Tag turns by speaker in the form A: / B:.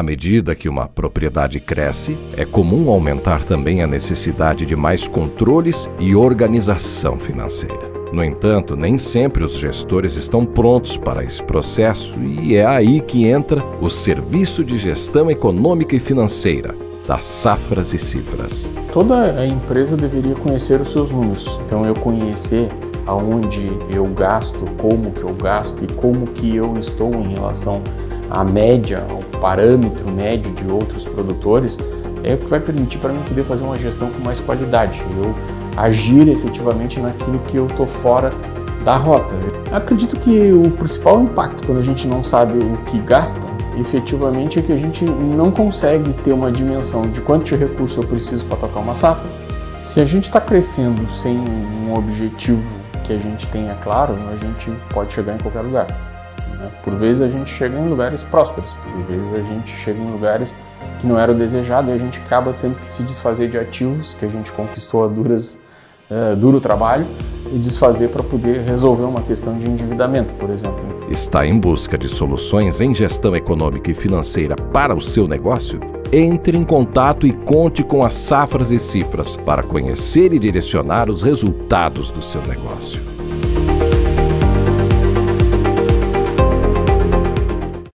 A: À medida que uma propriedade cresce, é comum aumentar também a necessidade de mais controles e organização financeira. No entanto, nem sempre os gestores estão prontos para esse processo e é aí que entra o Serviço de Gestão Econômica e Financeira, das Safras e Cifras.
B: Toda a empresa deveria conhecer os seus números. Então, eu conhecer aonde eu gasto, como que eu gasto e como que eu estou em relação à média, ao parâmetro médio de outros produtores, é o que vai permitir para mim poder fazer uma gestão com mais qualidade. Eu agir efetivamente naquilo que eu estou fora da rota. Eu acredito que o principal impacto quando a gente não sabe o que gasta, efetivamente é que a gente não consegue ter uma dimensão de quanto de recurso eu preciso para tocar uma safra. Se a gente está crescendo sem um objetivo que a gente tenha claro, a gente pode chegar em qualquer lugar. Né? Por vezes a gente chega em lugares prósperos, por vezes a gente chega em lugares que não era o desejado e a gente acaba tendo que se desfazer de ativos que a gente conquistou a duras, uh, duro trabalho e desfazer para poder resolver uma questão de endividamento, por exemplo.
A: Está em busca de soluções em gestão econômica e financeira para o seu negócio? Entre em contato e conte com as safras e cifras para conhecer e direcionar os resultados do seu negócio.